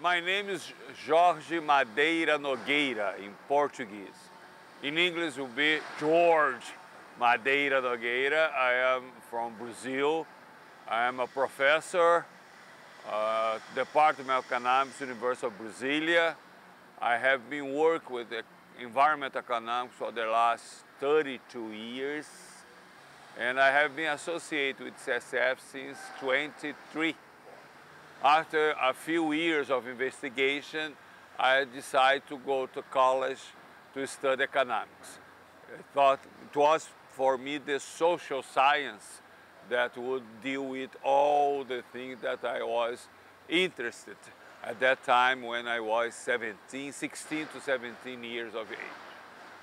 my name is Jorge Madeira Nogueira in Portuguese. In English will be George Madeira Nogueira. I am from Brazil. I am a professor, uh, Department of Economics, University of Brasilia. I have been working with environment economics for the last 32 years. And I have been associated with CSF since 23. After a few years of investigation, I decided to go to college to study economics. I thought it was for me the social science that would deal with all the things that I was interested at that time when I was 17, 16 to 17 years of age.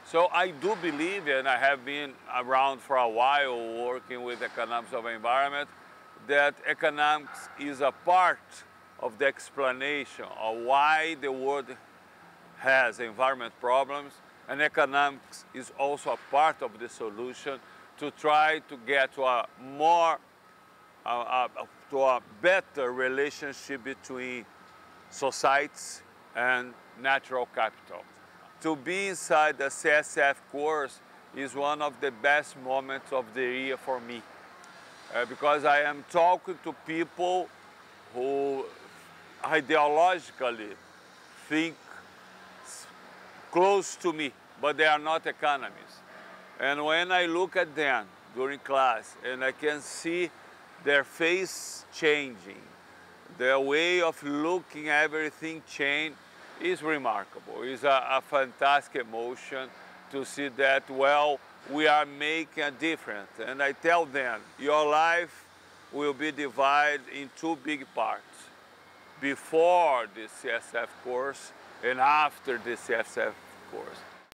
So I do believe, and I have been around for a while working with economics of environment, that economics is a part of the explanation of why the world has environment problems, and economics is also a part of the solution to try to get to a more, to a better relationship between societies and natural capital. To be inside the CSF course is one of the best moments of the year for me uh, because I am talking to people who ideologically think close to me, but they are not economists. And when I look at them during class and I can see their face changing, their way of looking everything change is remarkable. It's a, a fantastic emotion to see that, well, we are making a difference. And I tell them, your life will be divided in two big parts. Before the CSF course and after the CSF course.